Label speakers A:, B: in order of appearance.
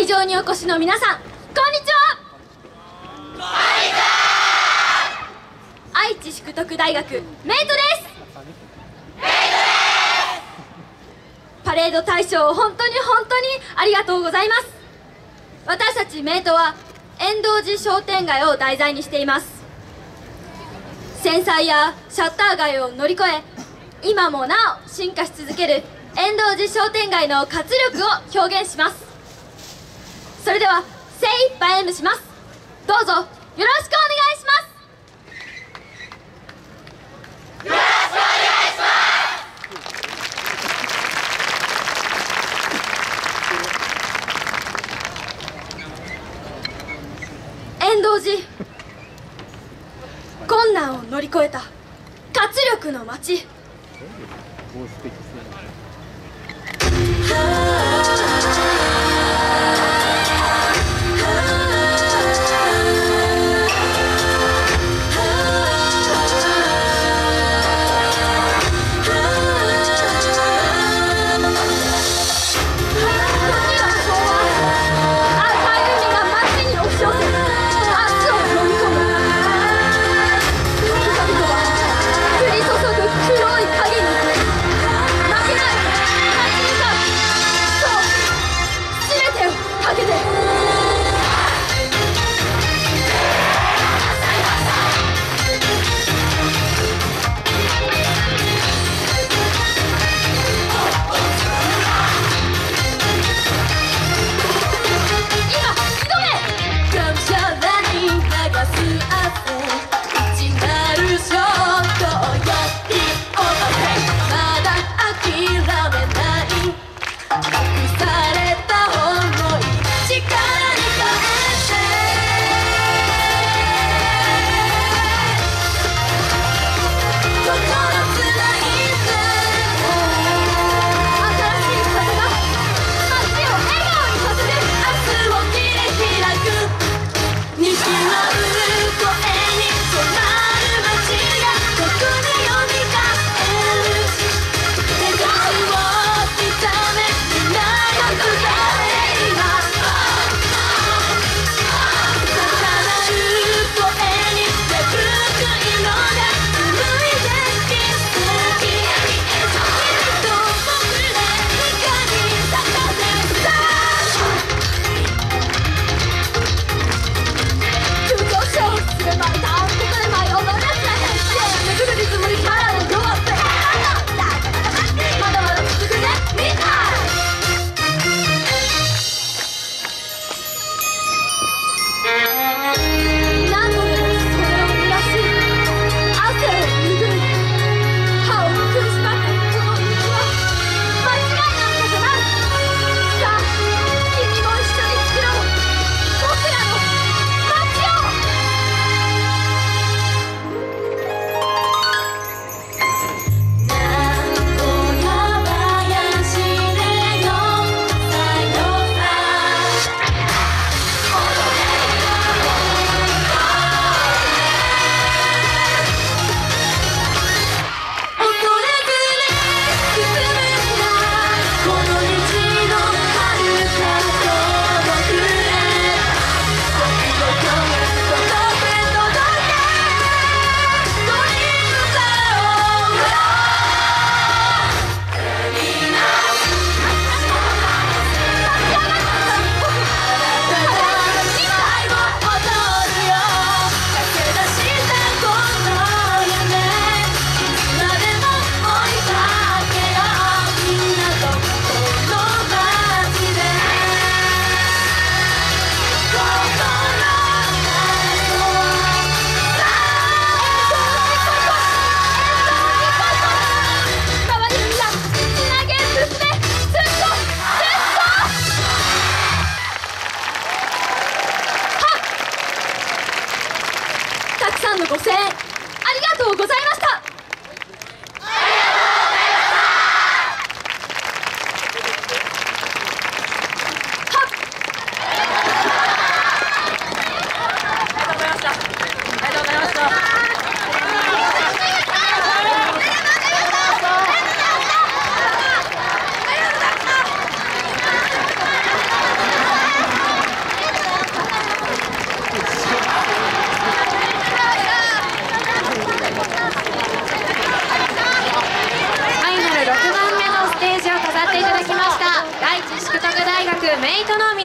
A: 会場にお越しの皆さんこんにちは。こんにちは愛知淑徳大学メイトです。メイトです。パレード大賞本当に本当にありがとうございます。私たちメイトは遠藤寺商店街を題材にしています。繊細やシャッター街を乗り越え今もなお進化し続ける遠藤寺商店街の活力を表現します。それでは精一杯演舞します。どうぞよろしくお願いします。遠藤寺困難を乗り越えた活力の街。ありがとうございました。